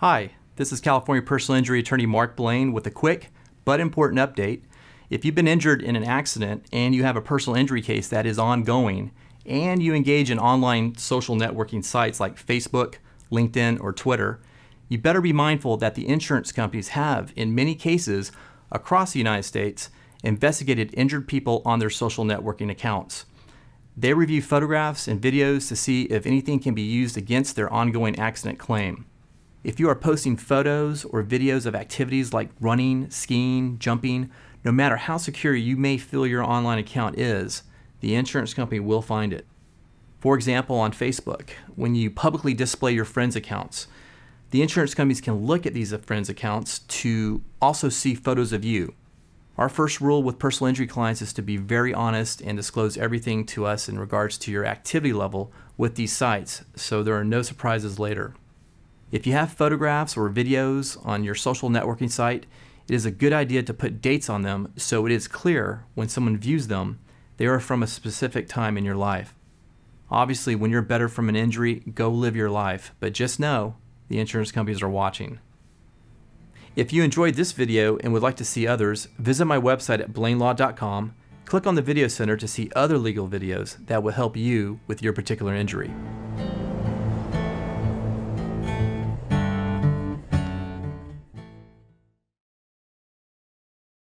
Hi, this is California personal injury attorney Mark Blane with a quick but important update. If you've been injured in an accident and you have a personal injury case that is ongoing, and you engage in online social networking sites like Facebook, LinkedIn, or Twitter, you better be mindful that the insurance companies have, in many cases across the United States, investigated injured people on their social networking accounts. They review photographs and videos to see if anything can be used against their ongoing accident claim. If you are posting photos or videos of activities like running, skiing, jumping, no matter how secure you may feel your online account is, the insurance company will find it. For example, on Facebook, when you publicly display your friends' accounts, the insurance companies can look at these friends' accounts to also see photos of you. Our first rule with personal injury clients is to be very honest and disclose everything to us in regards to your activity level with these sites so there are no surprises later. If you have photographs or videos on your social networking site, it is a good idea to put dates on them so it is clear when someone views them they are from a specific time in your life. Obviously, when you're better from an injury, go live your life, but just know the insurance companies are watching. If you enjoyed this video and would like to see others, visit my website at blanelaw.com, click on the Video Center to see other legal videos that will help you with your particular injury.